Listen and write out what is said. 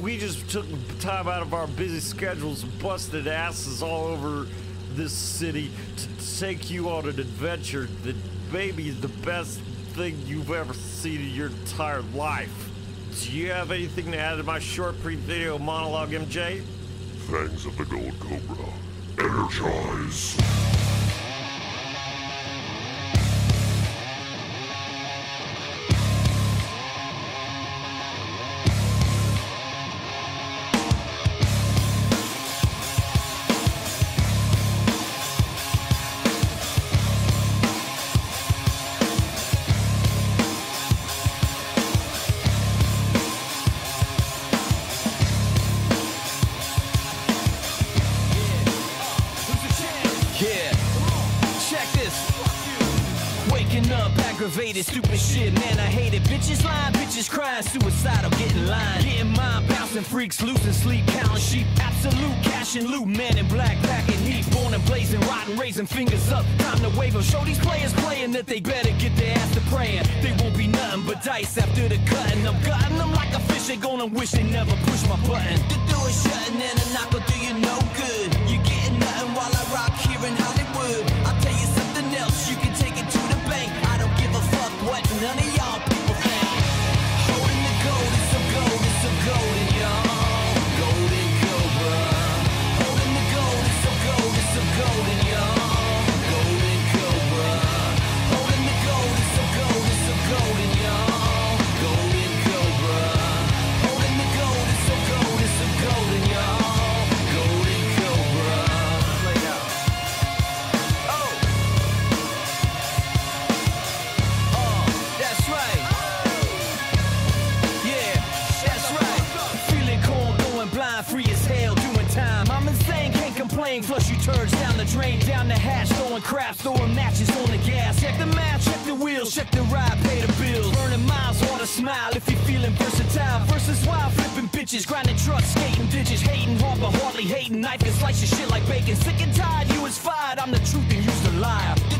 We just took time out of our busy schedules and busted asses all over this city to take you on an adventure that maybe is the best thing you've ever seen in your entire life. Do you have anything to add to my short pre-video monologue, MJ? Fangs of the Gold Cobra. Energize! Up aggravated, stupid shit, man, I hate it. Bitches lying, bitches crying, suicidal, getting lying. Getting mind bouncing, freaks losing sleep, counting sheep. Absolute cash and loot, man in black, packing heat. Born and blazing, rotten, raising fingers up. Time to wave wave 'em. Show these players playing that they better get their ass to praying. They won't be nothing but dice after the cutting. I'm gutting them like a fish, they gonna wish they never pushed my button. The door is shutting and a knock will Flush you turds down the drain, down the hatch, throwing craps, throwing matches on the gas. Check the map, check the wheels, check the ride, pay the bills. Burning miles, want to smile if you're feeling versatile. Versus wild, flipping bitches, grinding trucks, skating digits, hating hard but hardly hating. Knife and slice your shit like bacon. Sick and tired, you was fired. I'm the truth and you's the liar.